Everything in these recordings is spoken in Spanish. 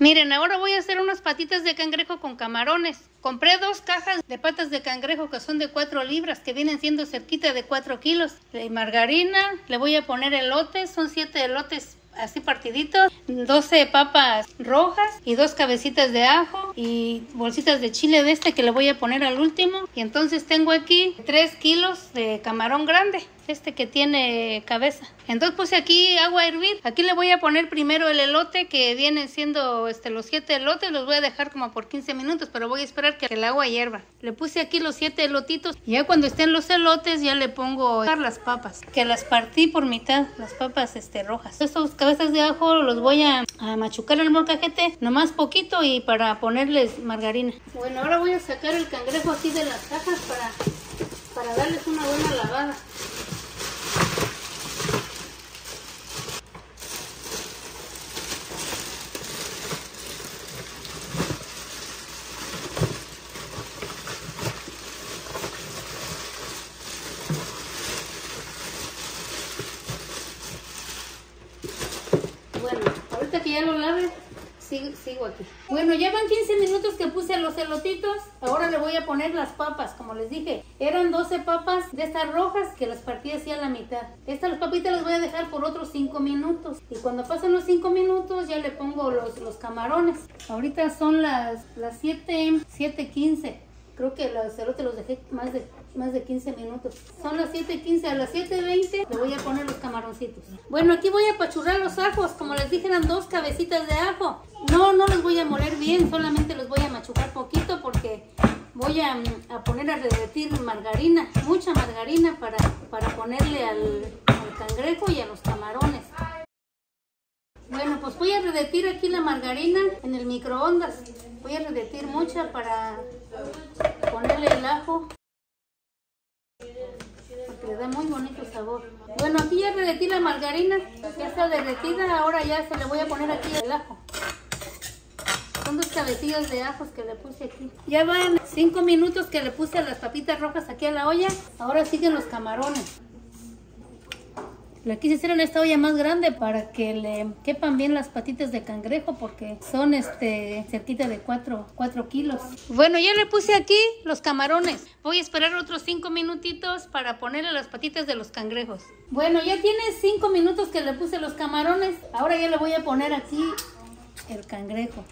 Miren, ahora voy a hacer unas patitas de cangrejo con camarones. Compré dos cajas de patas de cangrejo que son de 4 libras, que vienen siendo cerquita de 4 kilos. De margarina, le voy a poner elotes, son 7 elotes así partiditos, 12 papas rojas y dos cabecitas de ajo y bolsitas de chile de este que le voy a poner al último. Y entonces tengo aquí 3 kilos de camarón grande este que tiene cabeza. Entonces puse aquí agua a hervir. Aquí le voy a poner primero el elote que vienen siendo este, los siete elotes. Los voy a dejar como por 15 minutos, pero voy a esperar que el agua hierva. Le puse aquí los siete elotitos. Y ya cuando estén los elotes ya le pongo las papas, que las partí por mitad, las papas este, rojas. Estos cabezas de ajo los voy a, a machucar el molcajete, nomás poquito y para ponerles margarina. Bueno, ahora voy a sacar el cangrejo así de las cajas para, para darles una buena lavada. que ya lo lave, sigo, aquí. Bueno, ya van 15 minutos que puse los elotitos. Ahora le voy a poner las papas, como les dije. Eran 12 papas de estas rojas que las partí así a la mitad. Estas papitas las voy a dejar por otros 5 minutos. Y cuando pasen los 5 minutos ya le pongo los, los camarones. Ahorita son las, las 7, 7.15. Creo que los elotes los dejé más de más de 15 minutos. Son las 7.15, a las 7.20 le voy a poner los camaroncitos. Bueno, aquí voy a pachurrar los ajos, como les dije eran dos cabecitas de ajo. No, no los voy a moler bien, solamente los voy a machucar poquito porque voy a, poner a derretir margarina, mucha margarina para, para ponerle al, al cangrejo y a los camarones. Bueno, pues voy a redetir aquí la margarina en el microondas. Voy a redetir mucha para ponerle el ajo le da muy bonito sabor. Bueno, aquí ya derretí la margarina, ya está derretida, ahora ya se le voy a poner aquí el ajo. Son dos cabecillas de ajos que le puse aquí. Ya van cinco minutos que le puse las papitas rojas aquí a la olla, ahora siguen los camarones. Le quise hacer en esta olla más grande para que le quepan bien las patitas de cangrejo porque son este cerquita de 4, kilos. Bueno, ya le puse aquí los camarones. Voy a esperar otros 5 minutitos para ponerle las patitas de los cangrejos. Bueno, ya tiene 5 minutos que le puse los camarones. Ahora ya le voy a poner aquí el cangrejo.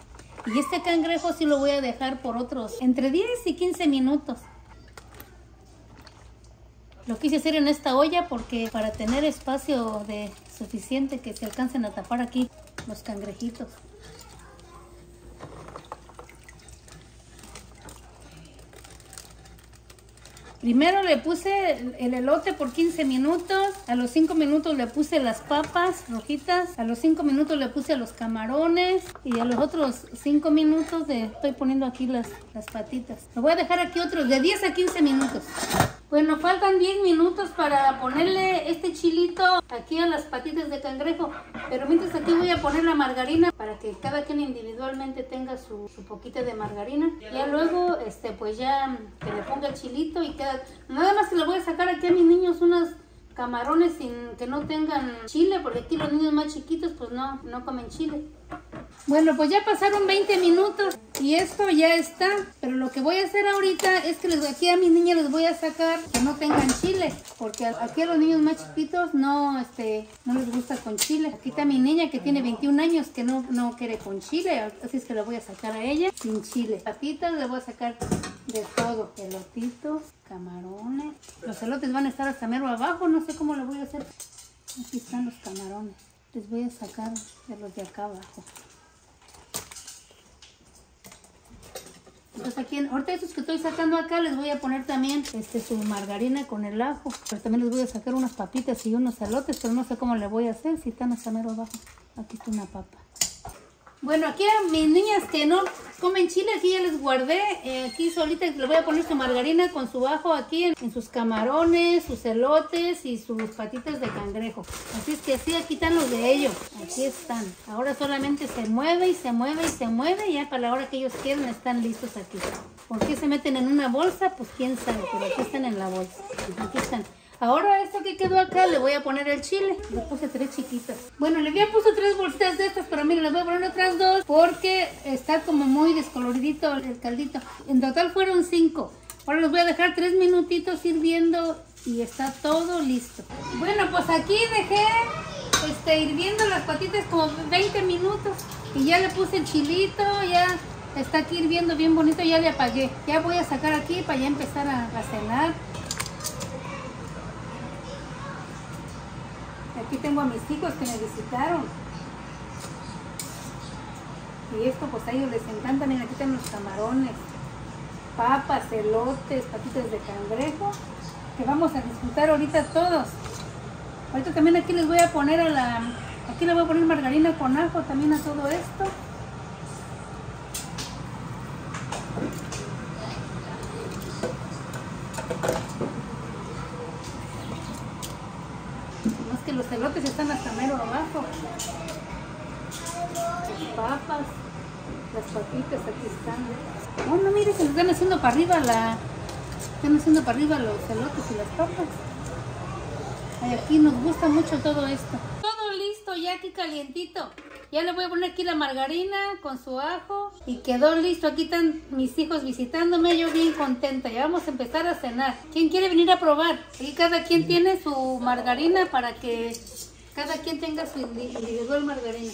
Y este cangrejo sí lo voy a dejar por otros entre 10 y 15 minutos. Lo quise hacer en esta olla porque para tener espacio de suficiente que se alcancen a tapar aquí los cangrejitos. Primero le puse el elote por 15 minutos, a los 5 minutos le puse las papas rojitas, a los 5 minutos le puse los camarones y a los otros 5 minutos estoy poniendo aquí las, las patitas. Lo voy a dejar aquí otros de 10 a 15 minutos. Bueno, faltan 10 minutos para ponerle este chilito aquí a las patitas de cangrejo. Pero mientras aquí voy a poner la margarina para que cada quien individualmente tenga su, su poquita de margarina. Ya luego, este, pues ya que le ponga el chilito y queda... Nada más que le voy a sacar aquí a mis niños unas camarones sin que no tengan chile, porque aquí los niños más chiquitos pues no, no comen chile. Bueno, pues ya pasaron 20 minutos y esto ya está. Pero lo que voy a hacer ahorita es que les, aquí a mis niñas les voy a sacar que no tengan chile. Porque aquí a los niños más chiquitos no, este, no les gusta con chile. Aquí está mi niña que tiene 21 años que no, no quiere con chile. Así es que le voy a sacar a ella sin chile. Patitas le voy a sacar de todo. Elotitos, camarones. Los elotes van a estar hasta mero abajo. No sé cómo lo voy a hacer. Aquí están los camarones. Les voy a sacar de los de acá abajo. Entonces aquí, ahorita esos que estoy sacando acá, les voy a poner también este, su margarina con el ajo. Pero también les voy a sacar unas papitas y unos salotes, pero no sé cómo le voy a hacer si están hasta mero abajo. Aquí está una papa. Bueno, aquí a mis niñas que no comen chile, aquí ya les guardé. Eh, aquí solita le voy a poner su margarina con su ajo aquí en, sus camarones, sus elotes y sus patitas de cangrejo. Así es que así aquí están los de ellos. Aquí están. Ahora solamente se mueve y se mueve y se mueve y ya para la hora que ellos quieran están listos aquí. ¿Por qué se meten en una bolsa? Pues quién sabe, pero aquí están en la bolsa. Aquí están. Ahora esto que quedó acá le voy a poner el chile. Le puse tres chiquitas. Bueno, le había puesto tres bolsitas de estas, voy a poner otras dos porque está como muy descoloridito el caldito. En total fueron cinco. Ahora les voy a dejar tres minutitos hirviendo y está todo listo. Bueno, pues aquí dejé este, hirviendo las patitas como 20 minutos y ya le puse el chilito, ya está aquí hirviendo bien bonito, ya le apagué. Ya voy a sacar aquí para ya empezar a, a cenar. Aquí tengo a mis hijos que me visitaron. Y esto pues a ellos les encanta. Miren, aquí tengo los camarones, papas, elotes, patitas de cangrejo. Que vamos a disfrutar ahorita todos. Ahorita también aquí les voy a poner a la... Aquí le voy a poner margarina con ajo también a todo esto. Más que los elotes están hasta mero abajo. Papas, las papitas aquí están. Oh, no, mire, se están haciendo para arriba la... Están haciendo para arriba los elotes y las papas. Aquí nos gusta mucho todo esto. Todo listo, ya aquí calientito. Ya le voy a poner aquí la margarina con su ajo. Y quedó listo. Aquí están mis hijos visitándome. Yo bien contenta. Ya vamos a empezar a cenar. ¿Quién quiere venir a probar? Aquí cada quien tiene su margarina para que cada quien tenga su indi- individual margarina.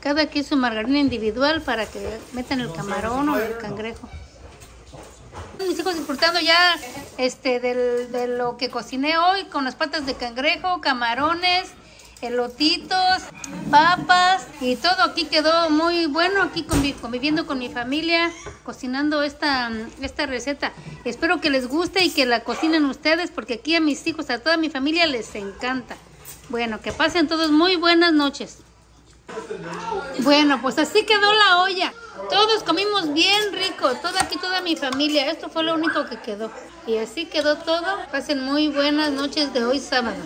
Cada quien su margarina individual para que metan el camarón o el cangrejo. Mis hijos disfrutando ya este del- de lo que cociné hoy con las patas de cangrejo, camarones, elotitos, papas y todo aquí quedó muy bueno aquí convi- conviviendo con mi familia cocinando esta, esta receta. Espero que les guste y que la cocinen ustedes porque aquí a mis hijos, a toda mi familia les encanta. Bueno, que pasen todos muy buenas noches. Bueno, pues así quedó la olla. Todos comimos bien rico, toda aquí toda mi familia. Esto fue lo único que quedó. Y así quedó todo. Pasen muy buenas noches de hoy sábado.